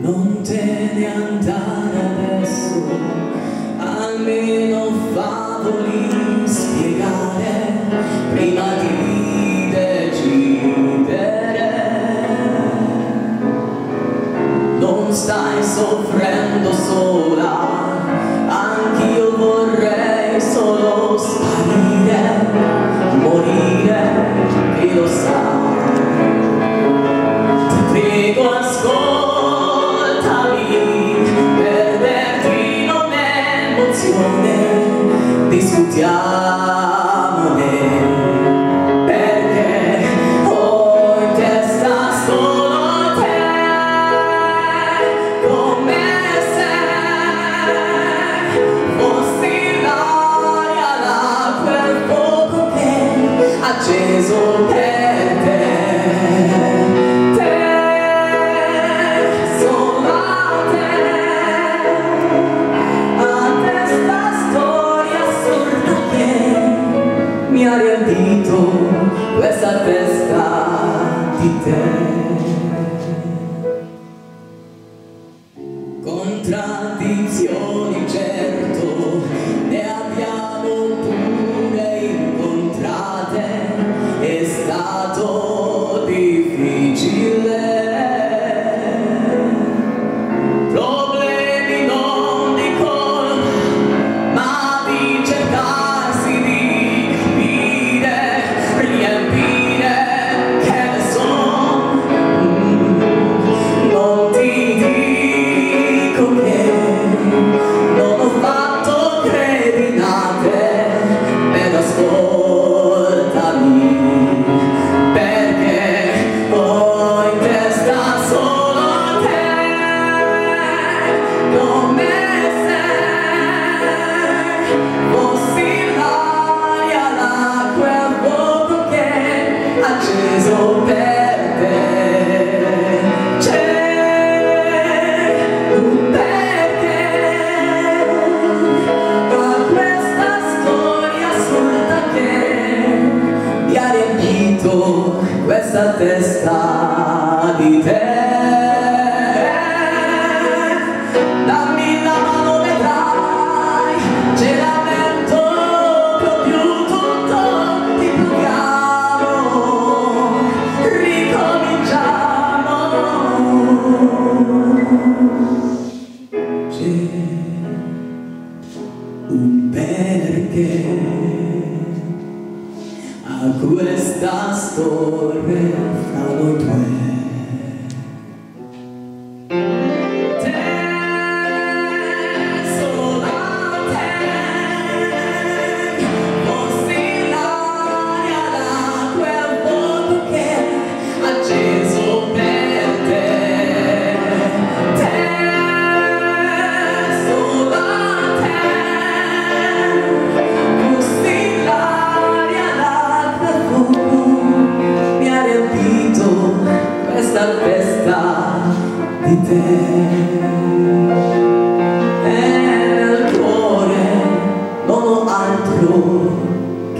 non te ne andare adesso almeno favoli spiegare prima di decidere. Non stai soffrendo sola anch'io vorrei solo ti stand. c'è un perché. Questa storia assurda che mi ha riempito questa testa di te. Tú estás tormentado, tú 너무 안 들어오겠대.